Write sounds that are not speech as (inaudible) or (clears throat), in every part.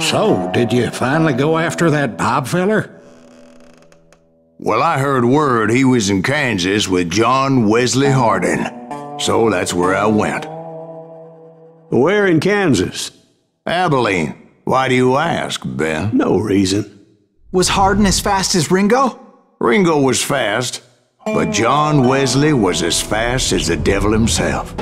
So, did you finally go after that Bob feller? Well, I heard word he was in Kansas with John Wesley Hardin. So that's where I went. Where in Kansas? Abilene. Why do you ask, Ben? No reason. Was Hardin as fast as Ringo? Ringo was fast, but John Wesley was as fast as the devil himself.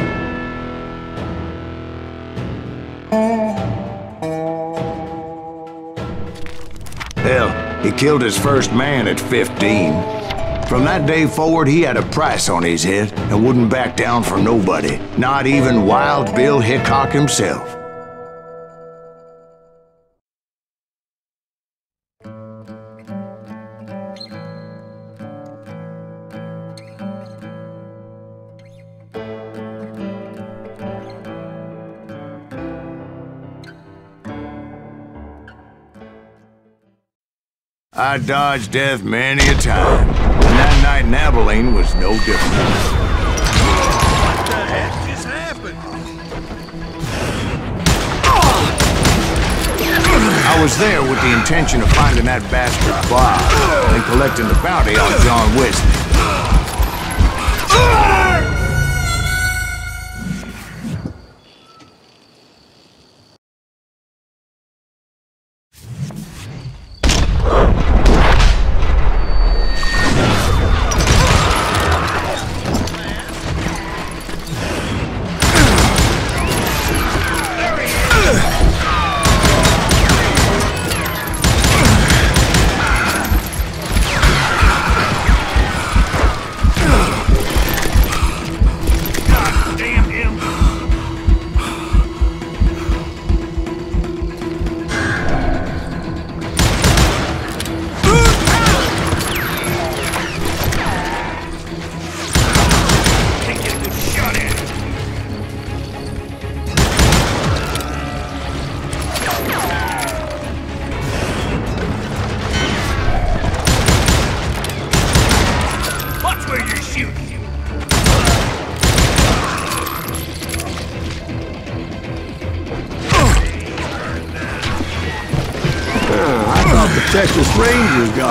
Hell, he killed his first man at 15. From that day forward, he had a price on his head and wouldn't back down for nobody, not even Wild Bill Hickok himself. I dodged death many a time, and that night in Abilene was no different. What the heck just happened? I was there with the intention of finding that bastard Bob and collecting the bounty on John Wesley.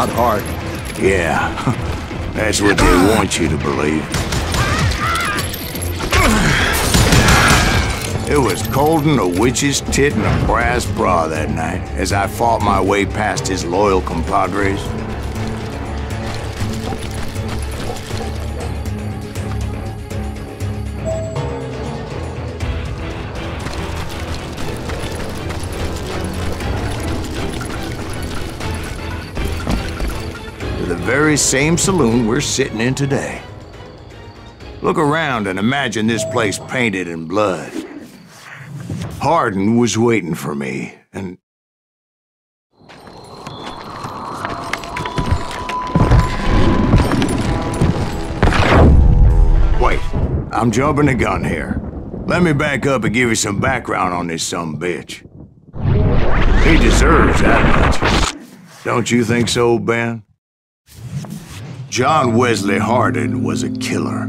Got Hardin. Yeah, (laughs) that's what they want you to believe. It was cold and a witch's tit and a brass bra that night as I fought my way past his loyal compadres. Very same saloon we're sitting in today. Look around and imagine this place painted in blood. Hardin was waiting for me, and Wait, I'm jumping the gun here. Let me back up and give you some background on this some bitch. He deserves that much. Don't you think so, Ben? John Wesley Hardin was a killer.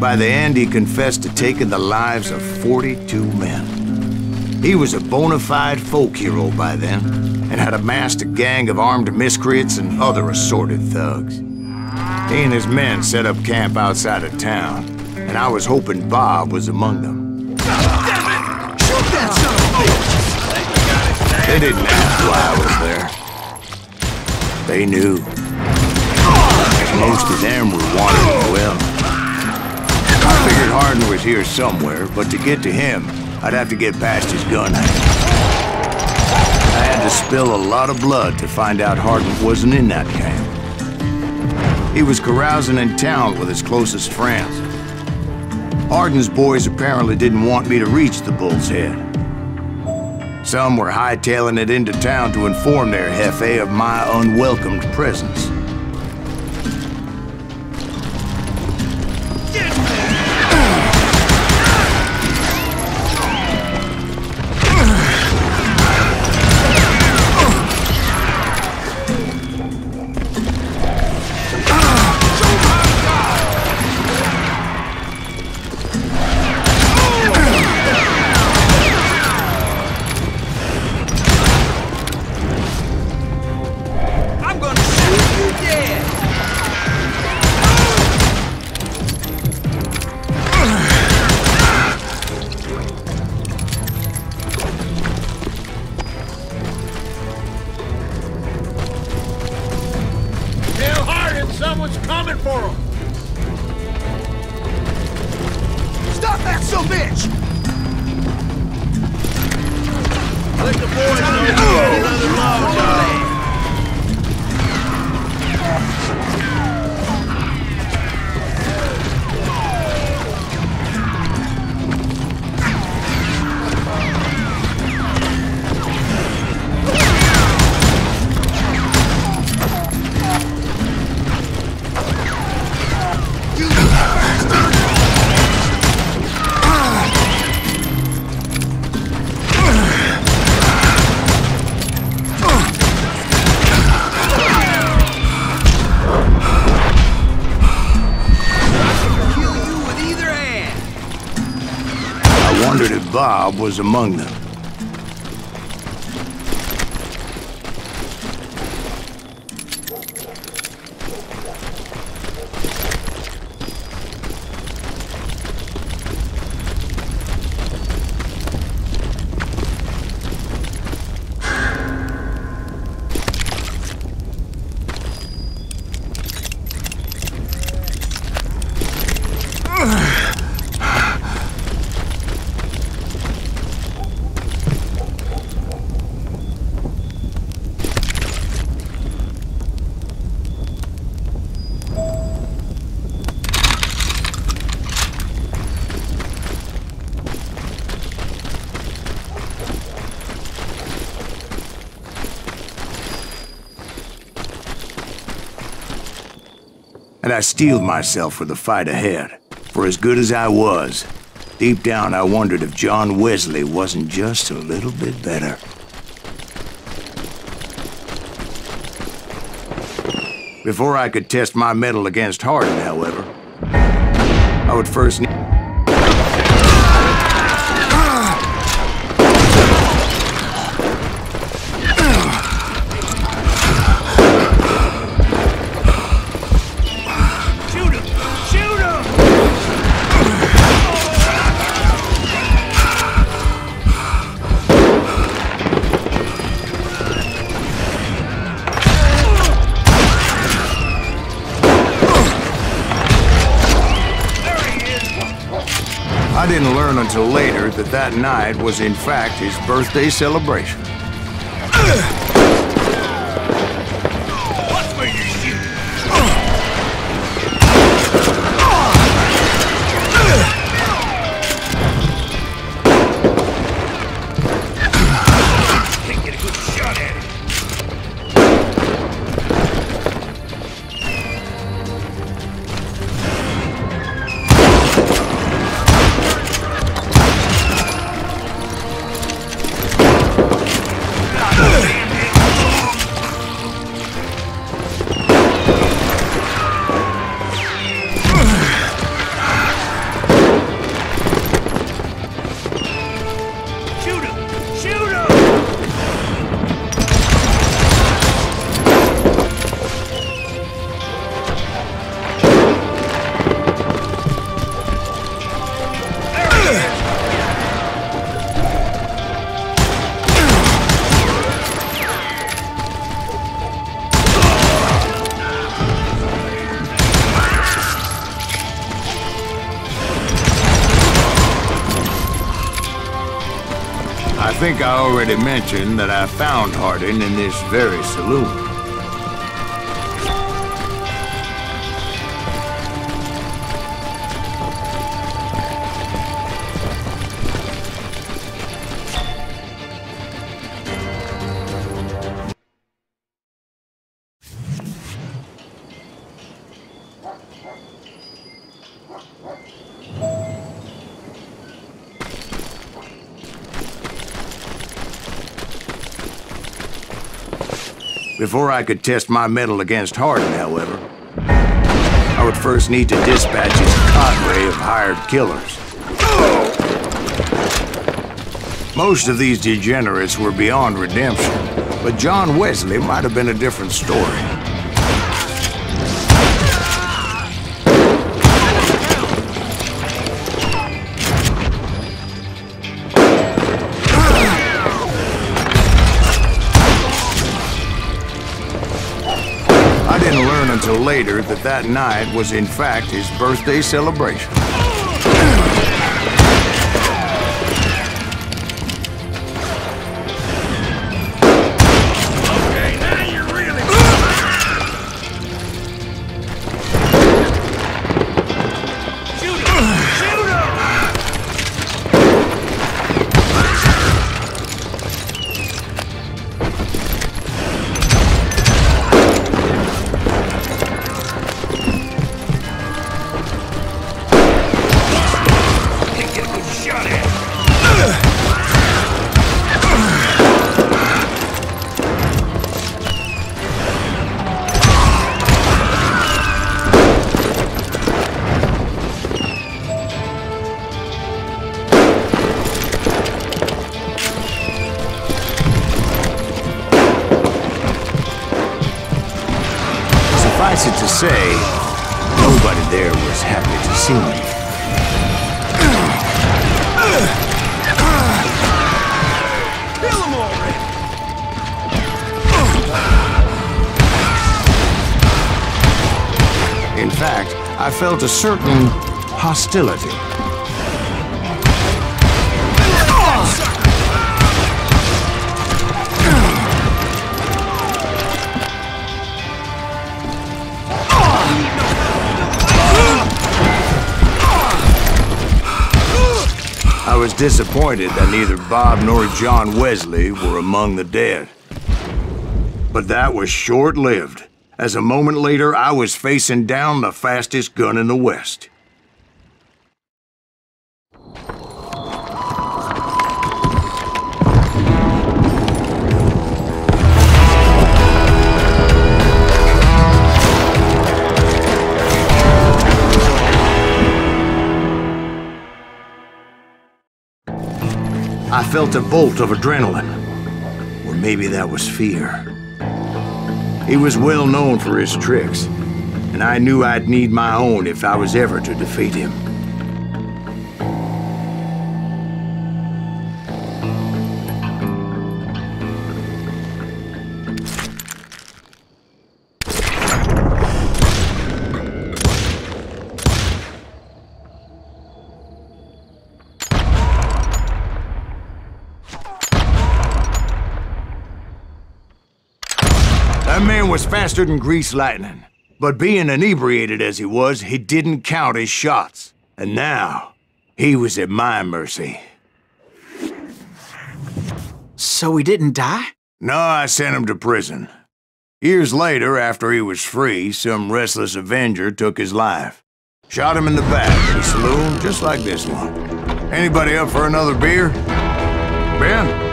By the end, he confessed to taking the lives of 42 men. He was a bona fide folk hero by then, and had amassed a gang of armed miscreants and other assorted thugs. He and his men set up camp outside of town, and I was hoping Bob was among them. Damn it! Shoot that son! They didn't ask why I was there. They knew. Most of them were wanted as well. I figured Hardin was here somewhere, but to get to him, I'd have to get past his gun. I had to spill a lot of blood to find out Hardin wasn't in that camp. He was carousing in town with his closest friends. Hardin's boys apparently didn't want me to reach the Bull's Head. Some were hightailing it into town to inform their Hefe of my unwelcomed presence. Bob was among them. And I steeled myself for the fight ahead. For as good as I was, deep down I wondered if John Wesley wasn't just a little bit better. Before I could test my mettle against Hardin, however, I would first need... that that night was in fact his birthday celebration. (clears throat) I already mentioned that I found Hardin in this very saloon. Before I could test my mettle against Hardin, however, I would first need to dispatch his cadre of hired killers. Most of these degenerates were beyond redemption, but John Wesley might have been a different story. That that night was in fact his birthday celebration. Was to see me. Kill him already! In fact, I felt a certain hostility. I was disappointed that neither Bob nor John Wesley were among the dead. But that was short-lived, as a moment later I was facing down the fastest gun in the West. I felt a bolt of adrenaline. Or maybe that was fear. He was well known for his tricks, and I knew I'd need my own if I was ever to defeat him. That man was faster than grease lightning. But being inebriated as he was, he didn't count his shots. And now, he was at my mercy. So he didn't die? No, I sent him to prison. Years later, after he was free, some restless Avenger took his life. Shot him in the back in a saloon just like this one. Anybody up for another beer? Ben?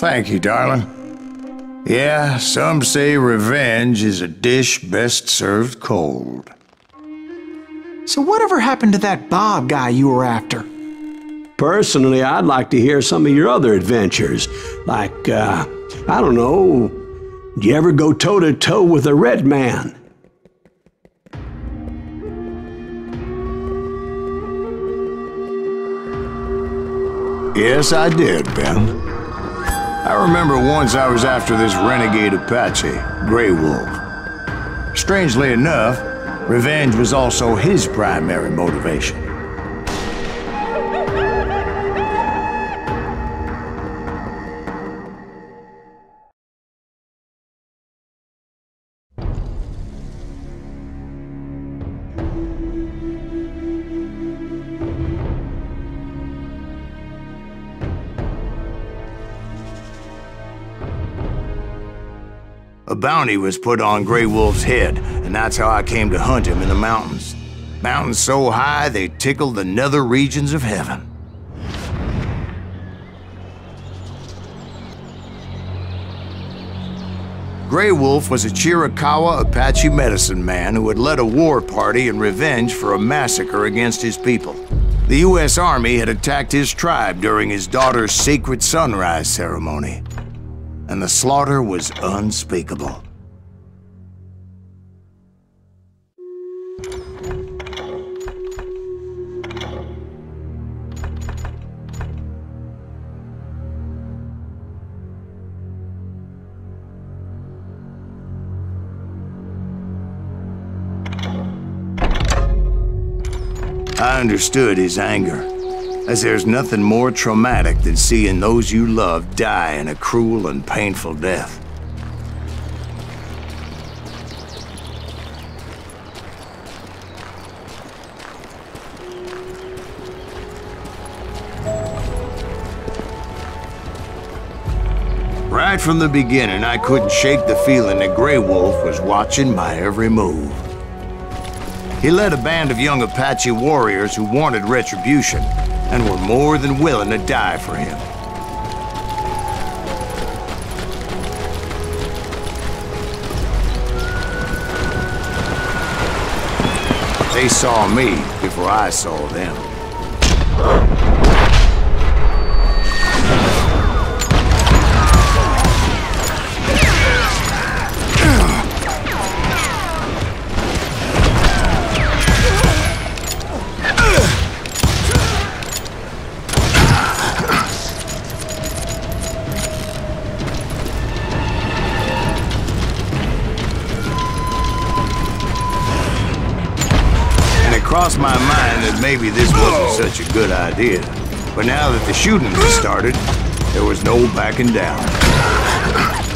Thank you, darling. Yeah, some say revenge is a dish best served cold. So whatever happened to that Bob guy you were after? Personally, I'd like to hear some of your other adventures. Like, uh, I don't know, did you ever go toe to toe with a red man? Yes, I did, Ben. I remember once I was after this renegade Apache, Grey Wolf. Strangely enough, revenge was also his primary motivation. Bounty was put on Grey Wolf's head, and that's how I came to hunt him in the mountains. Mountains so high they tickled the nether regions of heaven. Grey Wolf was a Chiricahua Apache medicine man who had led a war party in revenge for a massacre against his people. The U.S. Army had attacked his tribe during his daughter's sacred sunrise ceremony, and the slaughter was unspeakable. I understood his anger, as there's nothing more traumatic than seeing those you love die in a cruel and painful death. Right from the beginning, I couldn't shake the feeling that Grey Wolf was watching my every move. He led a band of young Apache warriors who wanted retribution and were more than willing to die for him. They saw me before I saw them. Maybe this wasn't such a good idea. But now that the shooting had started, there was no backing down.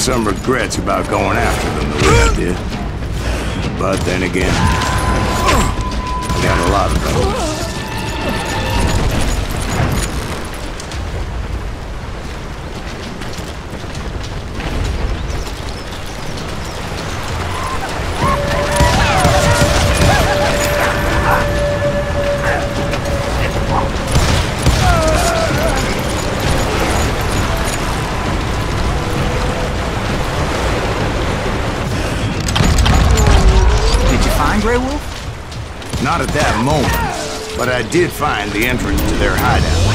Some regrets about going after them the way I did. But then again, I got a lot of. Did find the entrance to their hideout.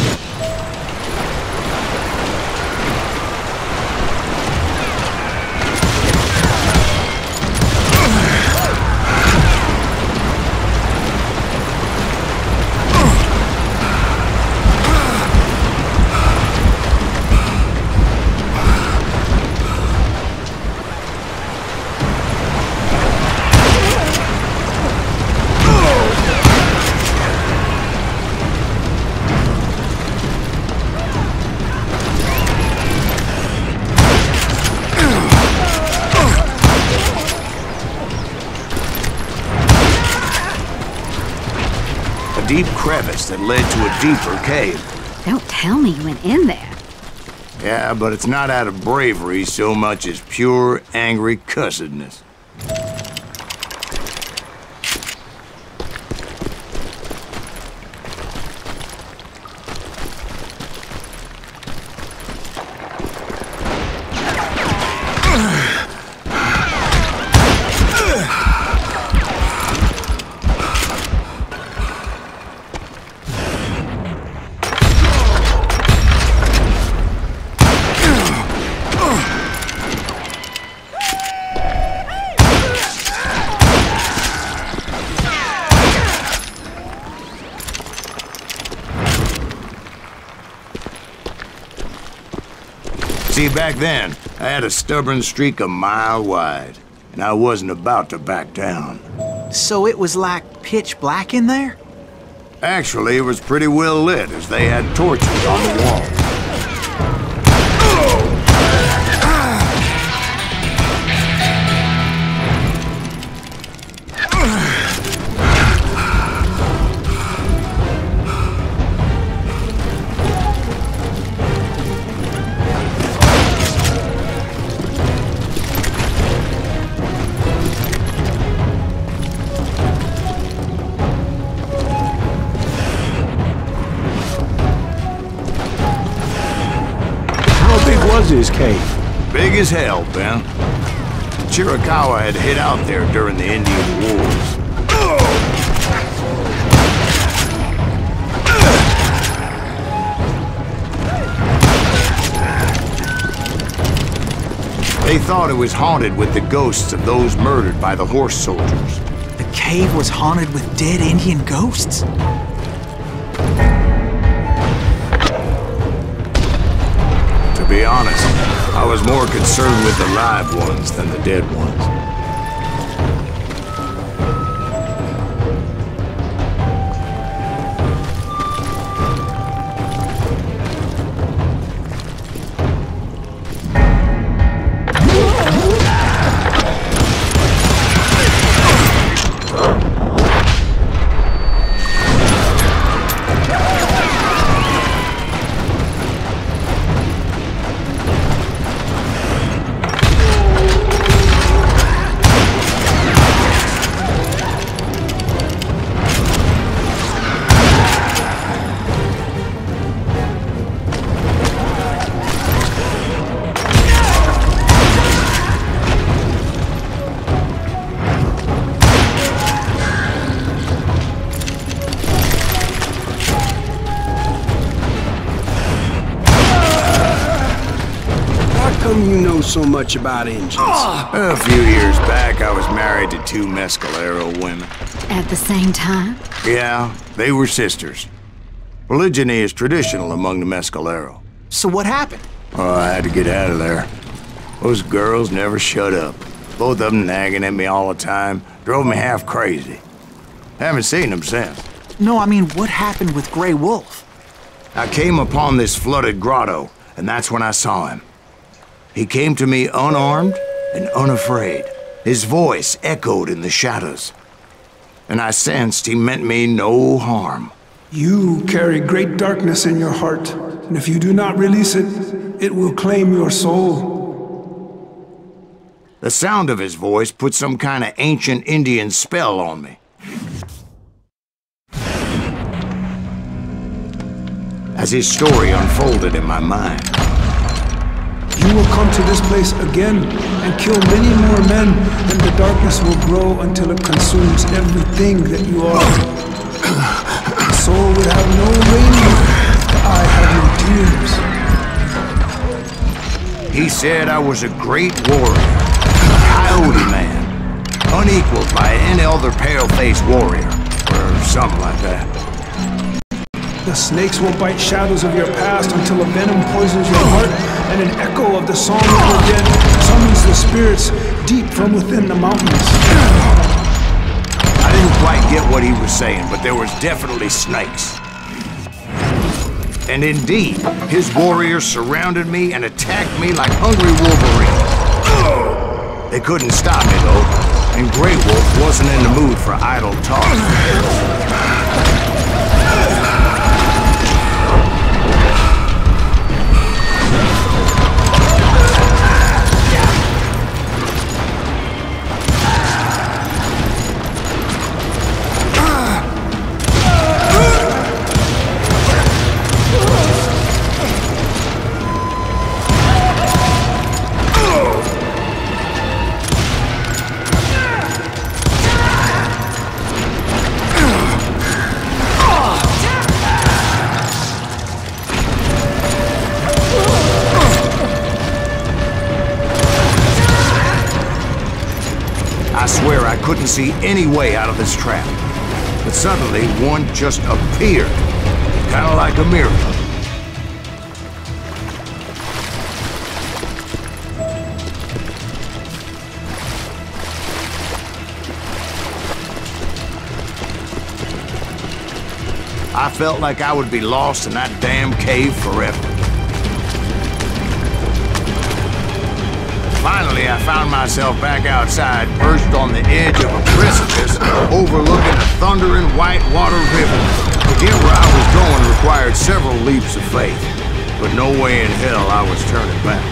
Led to a deeper cave. Don't tell me you went in there. Yeah, but it's not out of bravery so much as pure angry cussedness. See, back then, I had a stubborn streak a mile wide, and I wasn't about to back down. So it was like pitch black in there? Actually, it was pretty well lit, as they had torches on the wall. Chiricahua had hid out there during the Indian Wars. They thought it was haunted with the ghosts of those murdered by the horse soldiers. The cave was haunted with dead Indian ghosts? To be honest, I was more concerned with the live ones than the dead ones. Much about engines? Ah, a few years back, I was married to two Mescalero women. At the same time? Yeah, they were sisters. Polygyny is traditional among the Mescalero. So what happened? Oh, I had to get out of there. Those girls never shut up. Both of them nagging at me all the time. Drove me half crazy. Haven't seen them since. No, I mean, what happened with Grey Wolf? I came upon this flooded grotto, and that's when I saw him. He came to me unarmed and unafraid. His voice echoed in the shadows. And I sensed he meant me no harm. You carry great darkness in your heart, and if you do not release it, it will claim your soul. The sound of his voice put some kind of ancient Indian spell on me. As his story unfolded in my mind, You will come to this place again and kill many more men, and the darkness will grow until it consumes everything that you are. The soul would have no rainbow, the eye have no tears. he said I was a great warrior, a coyote man, unequaled by any other pale-faced warrior, or something like that. The snakes will bite shadows of your past until a venom poisons your heart, and an of the song of the dead summons the spirits deep from within the mountains. I didn't quite get what he was saying, but there was definitely snakes. And indeed, his warriors surrounded me and attacked me like hungry wolverines. They couldn't stop me, though, and Grey Wolf wasn't in the mood for idle talk. See any way out of this trap. But suddenly, one just appeared. Kind of like a miracle. I felt like I would be lost in that damn cave forever. Finally, I found myself back outside, perched on the edge of a precipice, overlooking a thundering whitewater river. To get where I was going required several leaps of faith, but no way in hell I was turning back.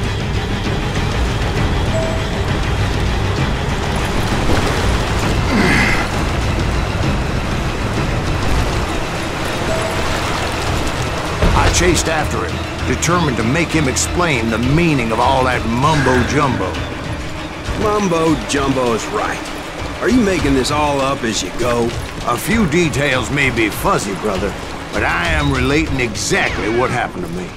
I chased after him, determined to make him explain the meaning of all that mumbo-jumbo. Mumbo jumbo is right. Are you making this all up as you go? A few details may be fuzzy, brother, but I am relating exactly what happened to me.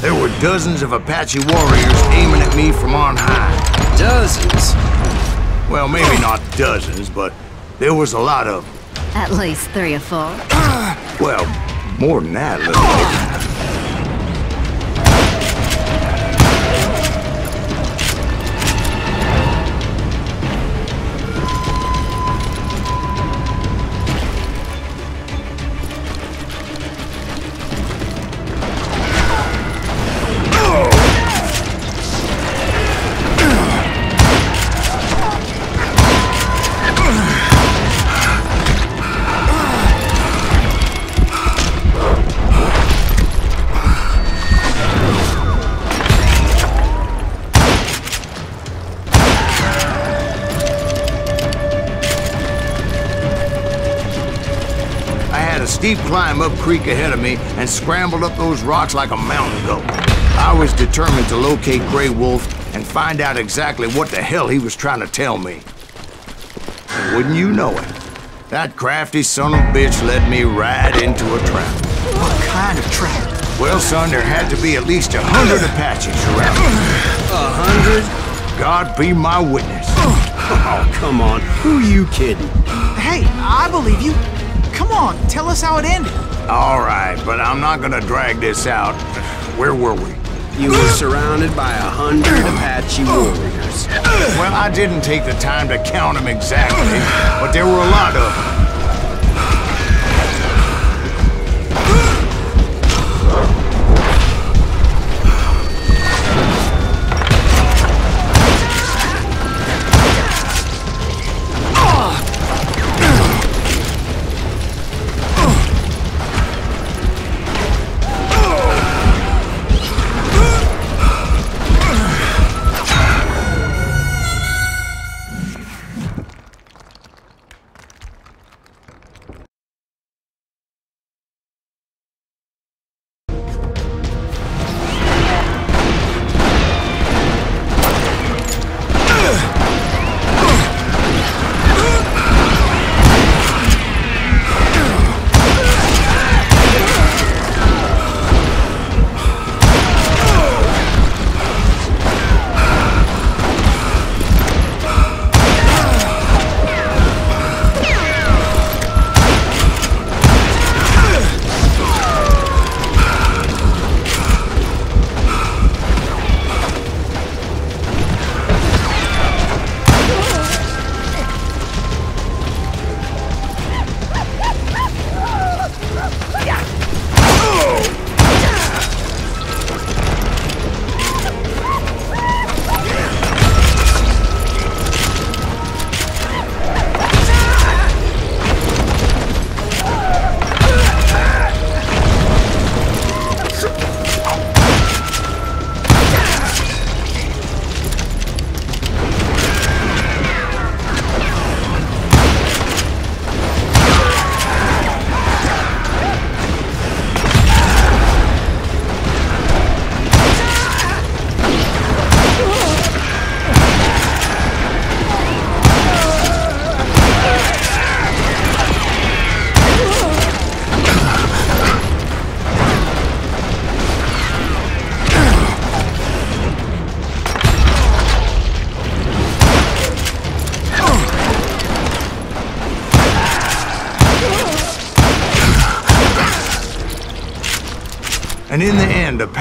There were dozens of Apache warriors aiming at me from on high. Dozens. Well, maybe not dozens, but there was a lot of them. At least three or four. Ah, well, more than that, little climb up creek ahead of me and scrambled up those rocks like a mountain goat. I was determined to locate Grey Wolf and find out exactly what the hell he was trying to tell me. And wouldn't you know it, that crafty son of a bitch led me right into a trap. What kind of trap? Well, son, there had to be at least a hundred Apaches around. A hundred? God be my witness. Oh, come on. Who you kidding? Hey, I believe you. Come on, tell us how it ended. All right, but I'm not gonna drag this out. Where were we? You were surrounded by a hundred Apache warriors. Well, I didn't take the time to count them exactly, but there were a lot of them.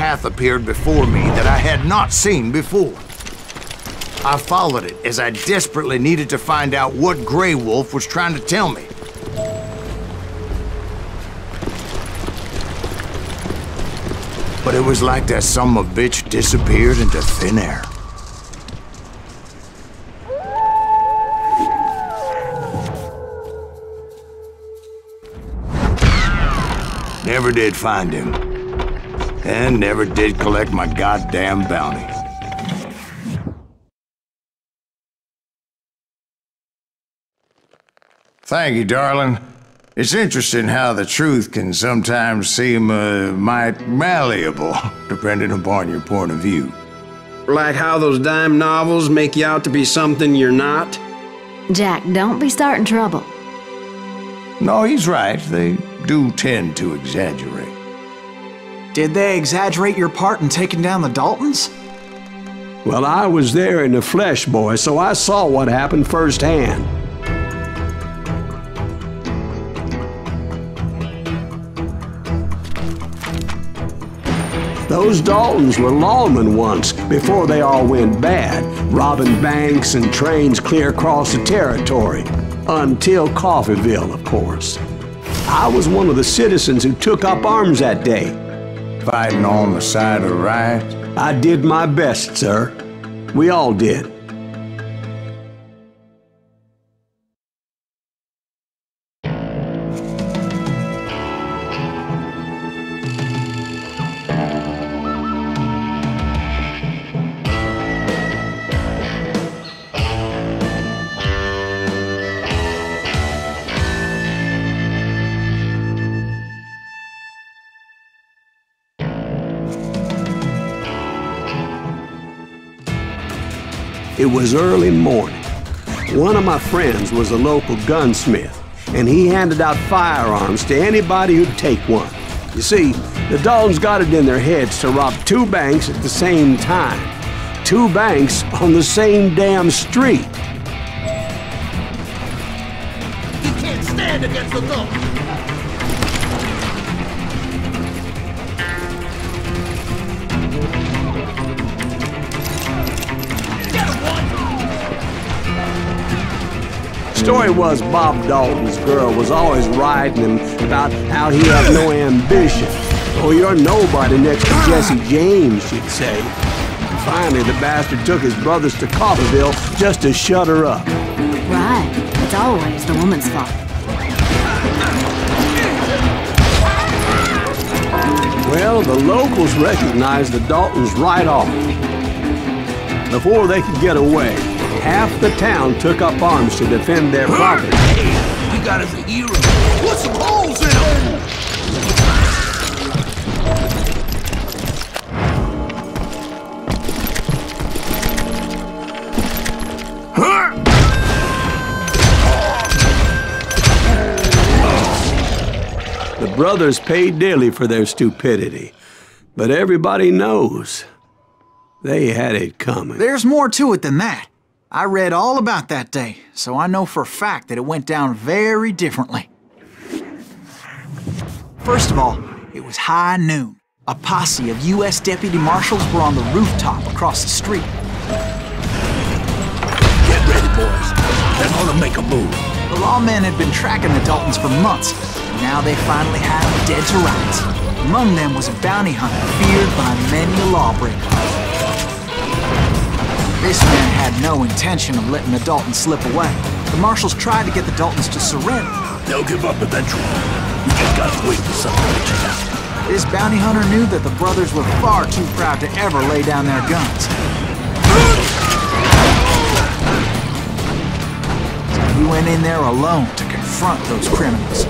Path appeared before me that I had not seen before. I followed it as I desperately needed to find out what Grey Wolf was trying to tell me. But it was like that son of bitch disappeared into thin air. Never did find him. And never did collect my goddamn bounty. Thank you, darling. It's interesting how the truth can sometimes seem uh, might malleable, (laughs) depending upon your point of view. Like how those dime novels make you out to be something you're not? Jack, don't be starting trouble. No, he's right. They do tend to exaggerate. Did they exaggerate your part in taking down the Daltons? Well, I was there in the flesh, boy, so I saw what happened firsthand. Those Daltons were lawmen once, before they all went bad, robbing banks and trains clear across the territory. Until Coffeyville, of course. I was one of the citizens who took up arms that day. Fighting on the side of right. I did my best, sir. We all did. Was early morning. One of my friends was a local gunsmith, and he handed out firearms to anybody who'd take one. You see, the Daltons got it in their heads to rob two banks at the same time. Two banks on the same damn street. He can't stand against the law. The story was Bob Dalton's girl was always riding him about how he had no ambition. Oh, you're nobody next to Jesse James, she'd say. And finally, the bastard took his brothers to Coffeyville just to shut her up. Right. It's always the woman's fault. Well, the locals recognized the Daltons right off. Before they could get away, half the town took up arms to defend their property. We got us a hero. Put some holes in him. The brothers paid dearly for their stupidity, but everybody knows they had it coming. There's more to it than that. I read all about that day, so I know for a fact that it went down very differently. First of all, it was high noon. A posse of U.S. deputy marshals were on the rooftop across the street. Get ready, boys. They're gonna make a move. The lawmen had been tracking the Daltons for months, and now they finally had them dead to rights. Among them was a bounty hunter feared by many a lawbreaker. This man had no intention of letting the Daltons slip away. The marshals tried to get the Daltons to surrender. They'll give up eventually. We just gotta wait for something to. This bounty hunter knew that the brothers were far too proud to ever lay down their guns. So he went in there alone to confront those criminals.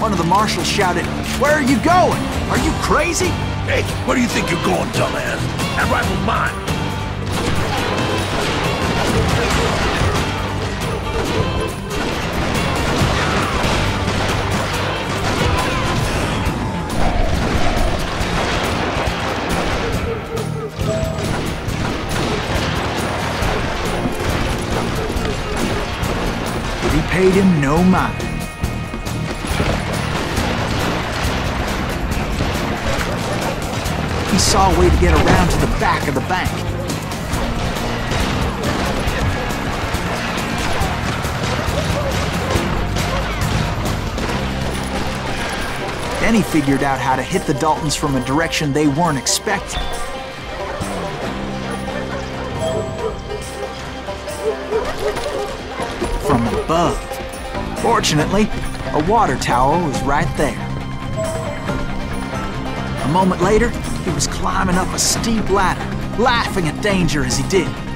One of the marshals shouted, Where are you going? Are you crazy? Hey, where do you think you're going, dumbass? That rifle's mine. He paid him no mind. Saw a way to get around to the back of the bank. Then he figured out how to hit the Daltons from a direction they weren't expecting. From above. Fortunately, a water tower was right there. A moment later, he was climbing up a steep ladder, laughing at danger as he did.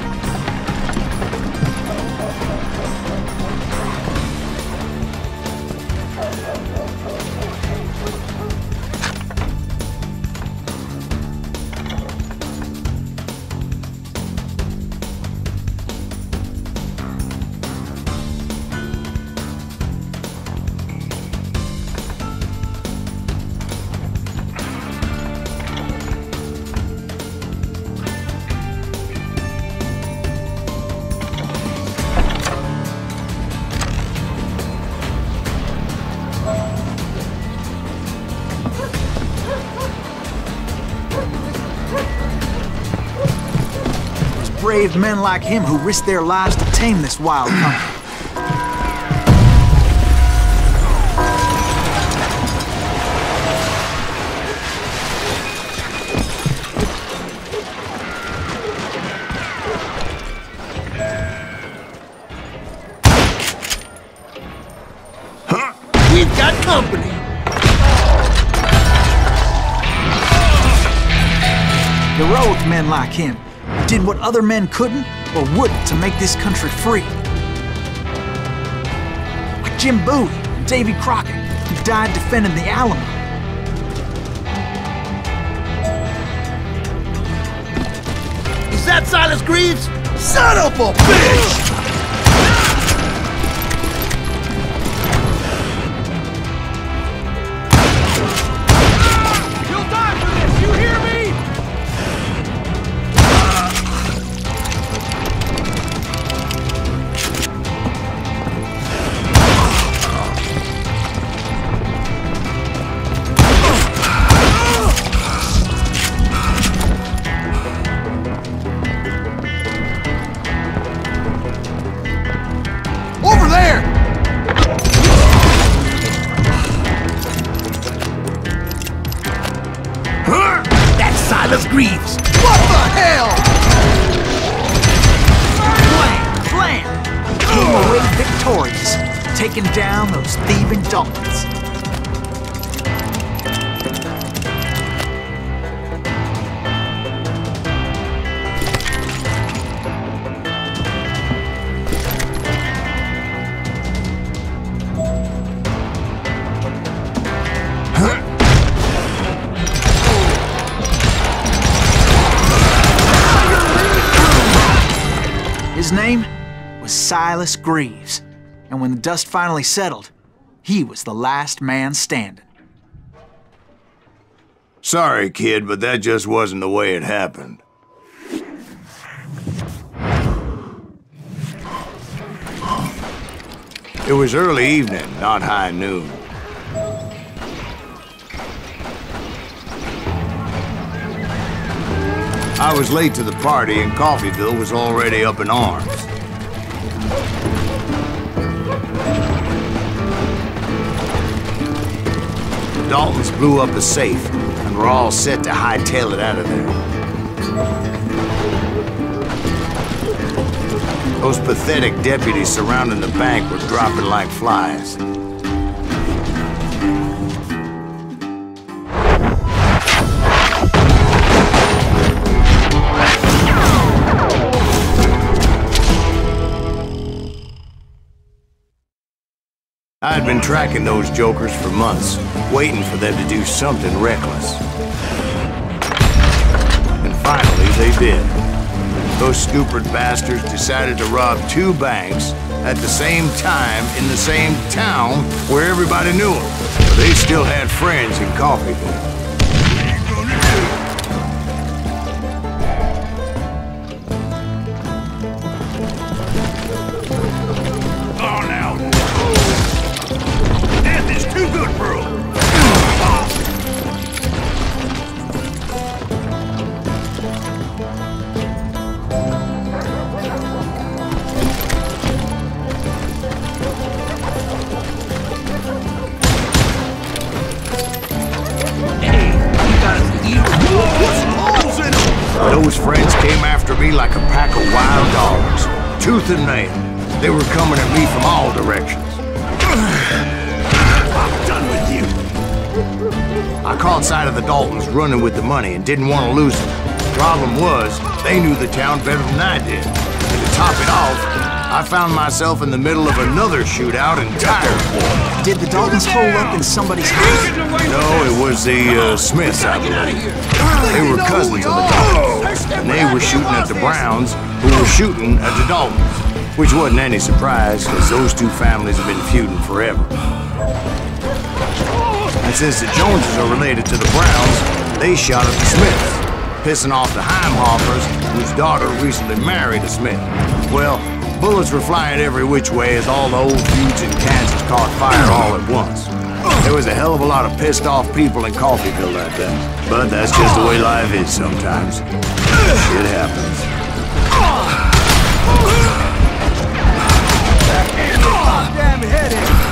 Men like him who risk their lives to tame this wild (clears throat) country. We've got company. Heroic men like him did what other men couldn't or wouldn't to make this country free. Like Jim Bowie and Davy Crockett, who died defending the Alamo. Is that Silas Greaves? Son of a bitch! Silas Greaves, and when the dust finally settled, he was the last man standing. Sorry, kid, but that just wasn't the way it happened. It was early evening, not high noon. I was late to the party and Coffeyville was already up in arms. Daltons blew up a safe and we're all set to hightail it out of there. Those pathetic deputies surrounding the bank were dropping like flies. I had been tracking those jokers for months, waiting for them to do something reckless. And finally, they did. Those stupid bastards decided to rob two banks at the same time in the same town where everybody knew them. They still had friends in Coffeyville. And didn't want to lose them. Problem was, they knew the town better than I did. And to top it off, I found myself in the middle of another shootout entirely. Did the Daltons hole up in somebody's house? No, it was the uh, Smiths, I believe. They were cousins of the Daltons, and they were shooting at the Browns, who were shooting at the Daltons. Which wasn't any surprise, because those two families have been feuding forever. And since the Joneses are related to the Browns, they shot at the Smiths, pissing off the Heimhoffers, whose daughter recently married a Smith. Well, bullets were flying every which way as all the old feuds in Kansas caught fire all at once. There was a hell of a lot of pissed off people in Coffeyville that day. But that's just the way life is sometimes. Shit happens. Damn headache.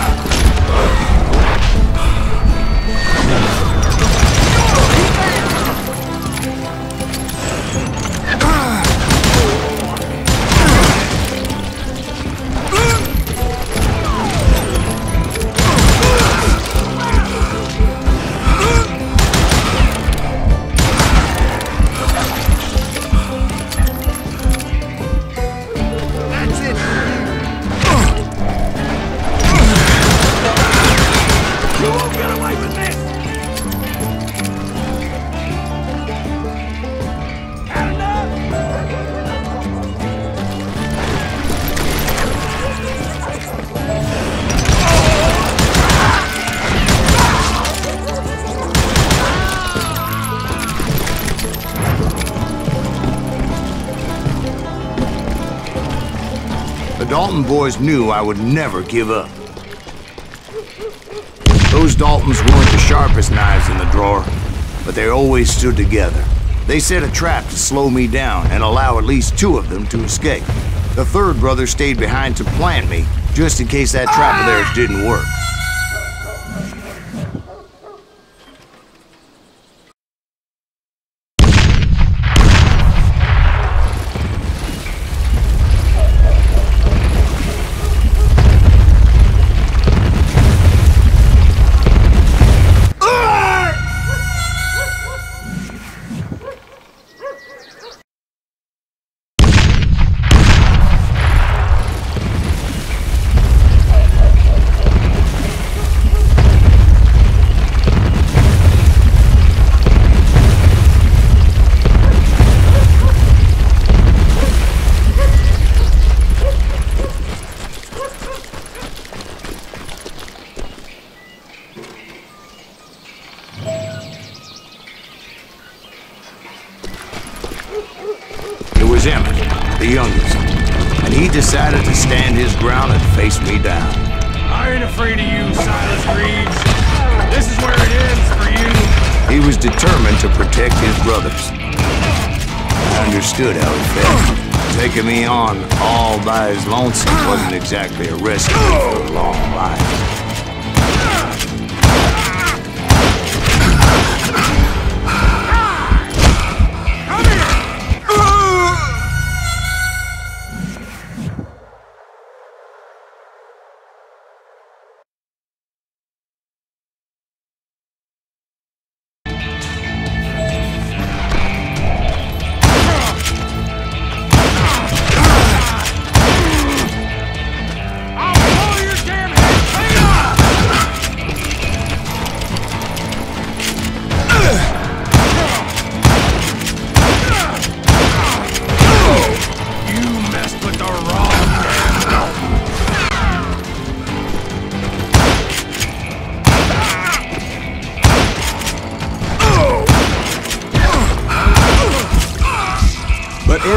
Dalton boys knew I would never give up. Those Daltons weren't the sharpest knives in the drawer, but they always stood together. They set a trap to slow me down and allow at least two of them to escape. The third brother stayed behind to plant me, just in case that trap of theirs didn't work. Understood how he felt. Taking me on all by his lonesome wasn't exactly a recipe for a long life.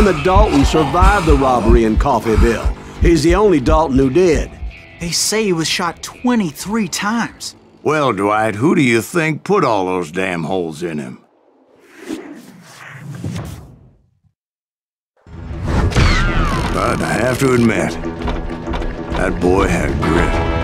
Emmett Dalton survived the robbery in Coffeyville. He's the only Dalton who did. They say he was shot 23 times. Well, Dwight, who do you think put all those damn holes in him? But I have to admit, that boy had grit.